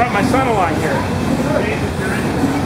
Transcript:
brought my son along here.